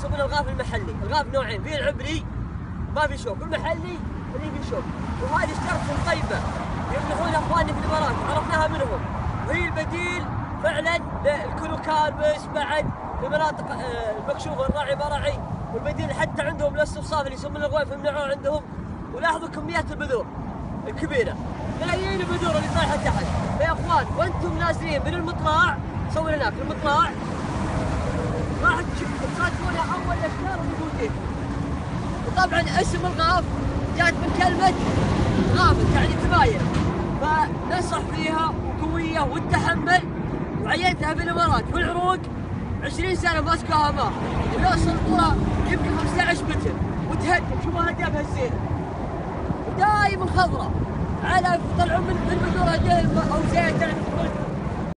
يسمونه الغاف المحلي، الغاف نوعين، في العبري ما في شوك، المحلي اللي في شوك، وهذه اشترت طيبة. يمنحون أخواني في الإمارات. عرفناها منهم، وهي البديل فعلا للكلوكاربس بعد في مناطق آه، المكشوفه الراعي براعي. والبديل حتى عندهم الاستوصاف اللي يسمونه الغويف يمنعوه عندهم. ولاحظوا كميات البذور الكبيرة. ملايين البذور اللي طايحة تحت. فيا إخوان وأنتم نازلين من المطلع. سووا هناك. المطلع وطبعا اسم الغاف جات من كلمه غافت يعني تباين فنصح فيها وقويه والتحمل وعينتها في الامارات والعروق 20 سنة ماسكوها ماء ويوصل طولها يمكن 15 متر. وتهدم. شوفوا هدافها الزينه ودائما خضراء على طلعوا من البذور أو